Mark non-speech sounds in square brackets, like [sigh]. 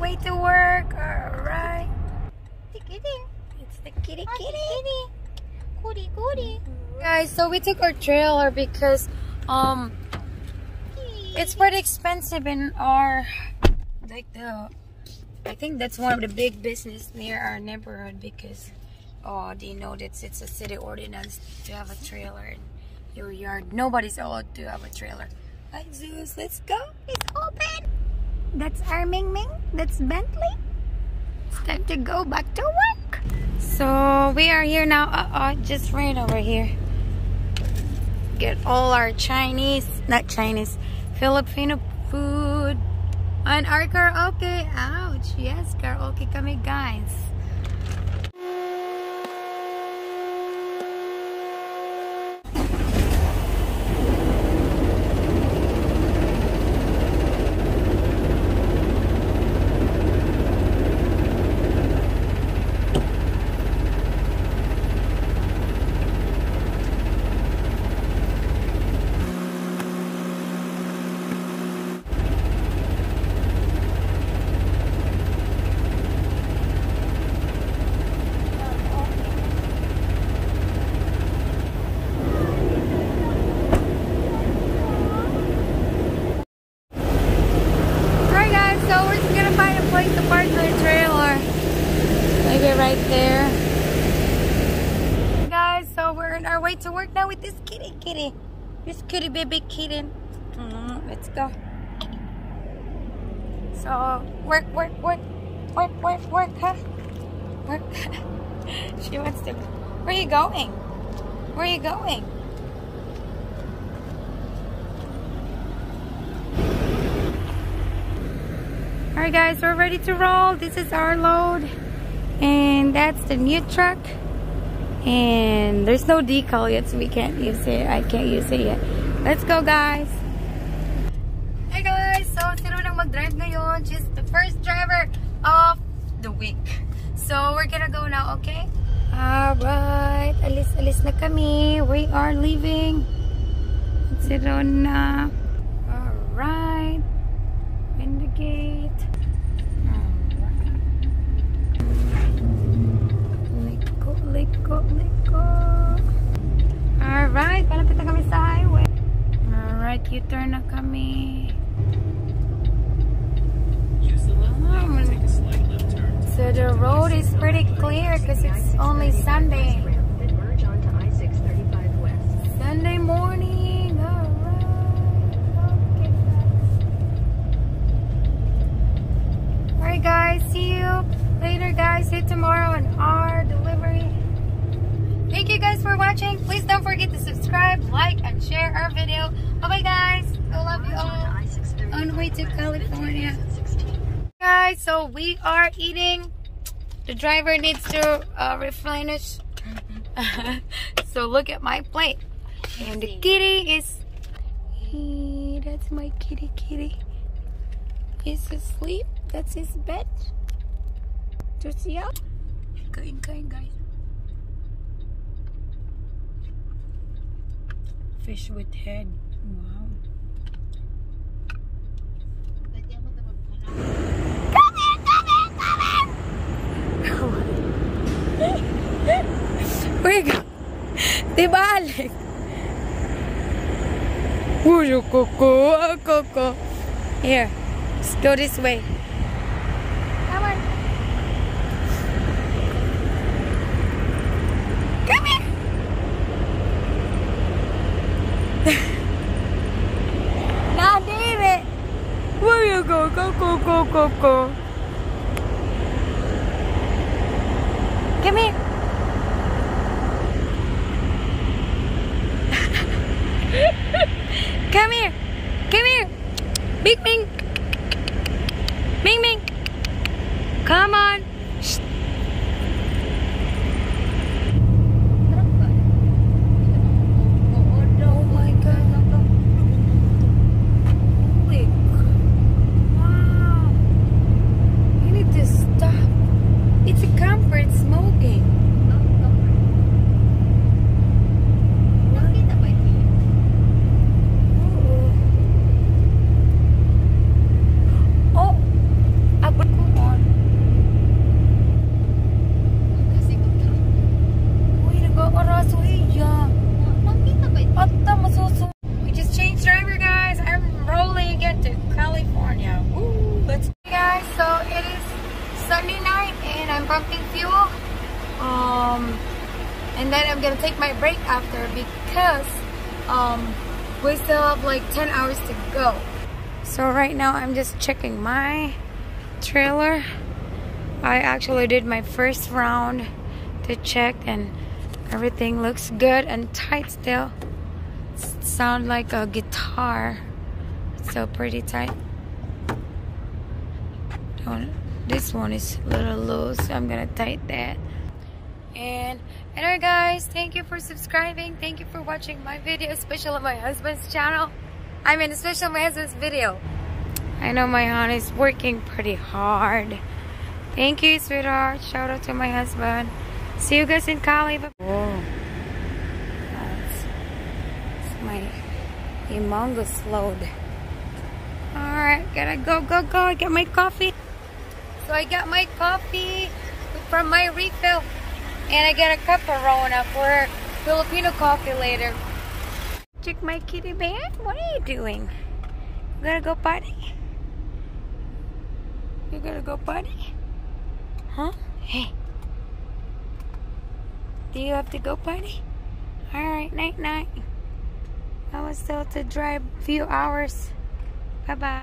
way to work. Alright. It's the kitty kitty. Goody, goody. Guys, so we took our trailer because um it's pretty expensive in our like the I think that's one of the big business near our neighborhood because oh do you know that it's a city ordinance to have a trailer in your yard. Nobody's allowed to have a trailer. Hi Zeus, let's go. That's our Ming Ming. That's Bentley. It's time to go back to work. So we are here now. Uh, uh, just right over here. Get all our Chinese, not Chinese, Filipino food. And our karaoke. Ouch. Yes, karaoke kami guys. Alright guys, so we're just gonna find a place to park the trailer. Maybe right there. Guys, so we're on our way to work now with this kitty kitty. This kitty baby kitten. Mm, let's go. So work, work, work, work, work, work, huh? Work. [laughs] she wants to. Where are you going? Where are you going? Alright guys, we're ready to roll. This is our load. And that's the new truck. And there's no decal yet, so we can't use it. I can't use it yet. Let's go guys. Hey guys, so sino nang mag-drive ngayon? She's the first driver of the week. So we're gonna go now, okay? Alright, alis alis na kami. We are leaving. Zero na. Alright. In the gate. Alright, U-turn na kami. So the road is pretty clear because it's only Sunday. Then merge onto I-635 West. Sunday morning. Alright. Guys, see you later guys. See tomorrow on our delivery. Thank you guys for watching. Please don't forget to subscribe, like, and share our video. Bye bye guys. I love you all. On the way to California. 16. Guys, so we are eating. The driver needs to uh, replenish. [laughs] so look at my plate. And the kitty is. Hey, that's my kitty kitty. He's asleep. That's his bed. To see out. Kain, kain, guys. Fish with head. Wow. Come here, come here, come here! Where you go? Di balik. Uy, yung Coco, ah, Coco. Here, let's go this way. Come on. Come here. Nah, David. Where you go? Go, go, go. Come here. [laughs] Come here. Come here. Big Ming. Ming Ming. Come on. Shh. Oh my god. Holy Wow. You need to stop. It's a comfort smoking. Oo. Pumping fuel. Um, and then I'm gonna take my break after because um, we still have like 10 hours to go. So right now I'm just checking my trailer. I actually did my first round to check and everything looks good and tight still. Sound like a guitar. so pretty tight. Don't, this one is a little loose, so I'm gonna tighten that. And anyway guys, thank you for subscribing. Thank you for watching my video, especially on my husband's channel. I mean, especially my husband's video. I know my honey is working pretty hard. Thank you, sweetheart. Shout out to my husband. See you guys in Cali. Whoa. That's, that's my humongous load. Alright, gotta go, go, go. Get my coffee. So I got my coffee from my refill. And I got a cup of Rona for Filipino coffee later. Check my kitty bear. What are you doing? You gotta go potty? You gonna go potty? Huh? Hey. Do you have to go potty? Alright, night night. I was still to drive a few hours. Bye bye.